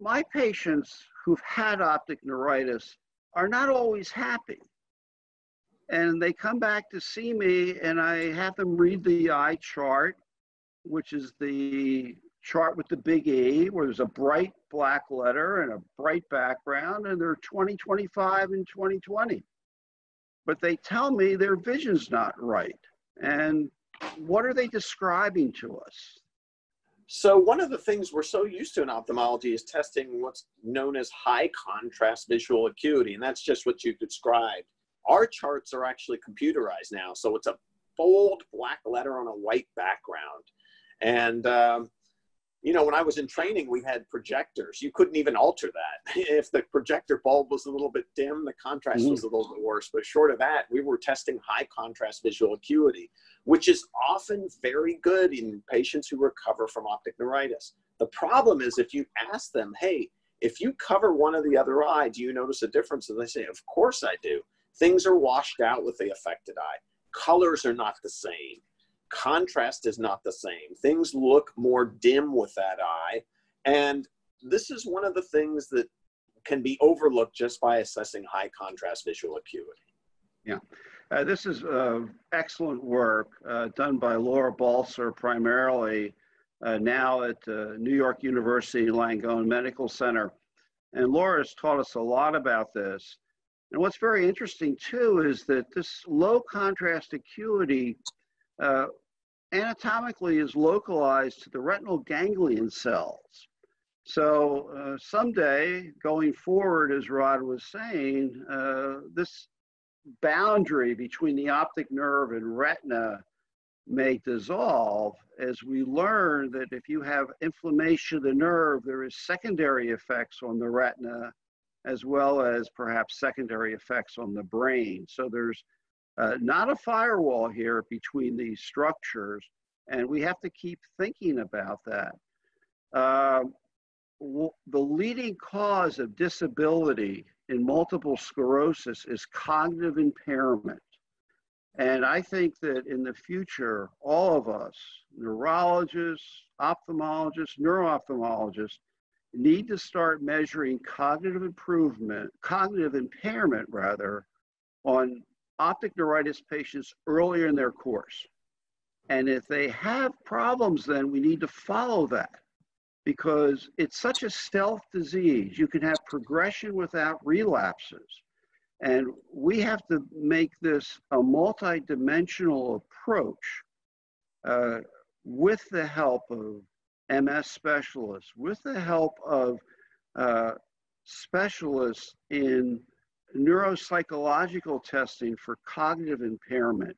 my patients who've had optic neuritis are not always happy. And they come back to see me, and I have them read the eye chart, which is the chart with the big E, where there's a bright black letter and a bright background, and they're 2025 and 2020. But they tell me their vision's not right. And what are they describing to us? So one of the things we're so used to in ophthalmology is testing what's known as high contrast visual acuity, and that's just what you described. Our charts are actually computerized now, so it's a bold black letter on a white background. And um, you know, when I was in training, we had projectors. You couldn't even alter that. If the projector bulb was a little bit dim, the contrast mm-hmm. was a little bit worse. But short of that, we were testing high contrast visual acuity, which is often very good in patients who recover from optic neuritis. The problem is if you ask them, hey, if you cover one of the other eye, do you notice a difference? And they say, of course I do. Things are washed out with the affected eye. Colors are not the same contrast is not the same. Things look more dim with that eye. And this is one of the things that can be overlooked just by assessing high contrast visual acuity. Yeah. Uh, this is uh, excellent work uh, done by Laura Balcer primarily uh, now at uh, New York University Langone Medical Center. And Laura has taught us a lot about this. And what's very interesting too is that this low contrast acuity uh, anatomically is localized to the retinal ganglion cells. So uh, someday, going forward, as Rod was saying, uh, this boundary between the optic nerve and retina may dissolve as we learn that if you have inflammation of the nerve, there is secondary effects on the retina as well as perhaps secondary effects on the brain. So there's uh, not a firewall here between these structures, and we have to keep thinking about that. Uh, the leading cause of disability in multiple sclerosis is cognitive impairment. And I think that in the future, all of us, neurologists, ophthalmologists, neuro-ophthalmologists, need to start measuring cognitive improvement, cognitive impairment rather, on optic neuritis patients earlier in their course. And if they have problems, then we need to follow that because it's such a stealth disease. You can have progression without relapses. And we have to make this a multidimensional approach uh, with the help of MS specialists, with the help of uh, specialists in neuropsychological testing for cognitive impairment.